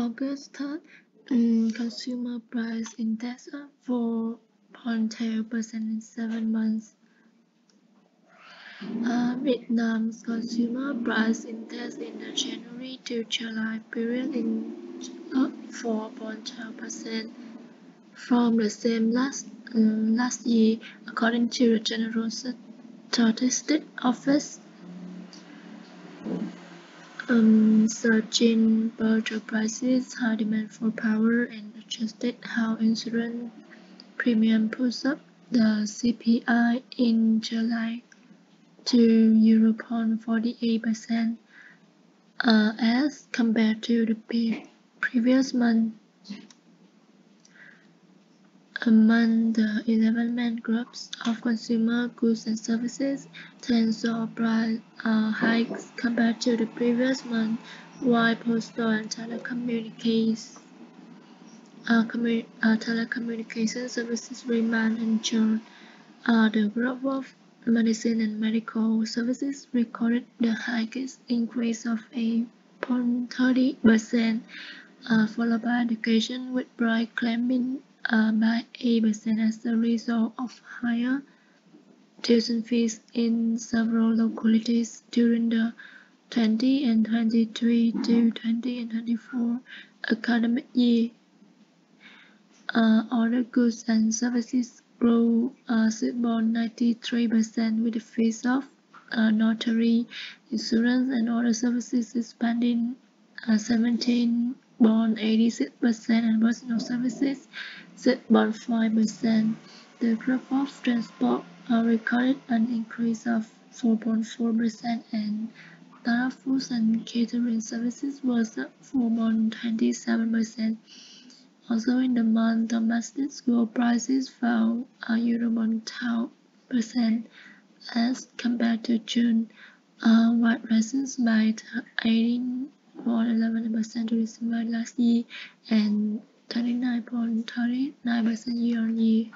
August 3rd, um, consumer price index up 4.2% in seven months. Uh, Vietnam's consumer price index in the January to July period is up 4.2% from the same last um, last year, according to the General Statistics Office. Um, surging petrol prices, high demand for power, and adjusted house insurance premium push up the CPI in July to 0.48% uh, as compared to the previous month. Among the 11 main groups of consumer goods and services, 10 saw price uh, hikes compared to the previous month, while postal and telecommunications uh, uh, telecommunication services remain unchanged. Uh, the group of medicine and medical services recorded the highest increase of 8.30%, uh, followed by education with price climbing uh, by 8% as a result of higher tuition fees in several localities during the 20 and 23 to 20 and 24 academic year. Uh, other goods and services grew uh, 93% with the fees of uh, notary, insurance, and other services expanding uh, 17 bond 86% and personal services 6.5%. The group of transport recorded an increase of 4.4% and Tara Foods and Catering Services was up 4.27%. Also in the month, domestic gold prices fell a 1% as compared to June, uh, white rises by 18 11% to last year and 39.39% year on year.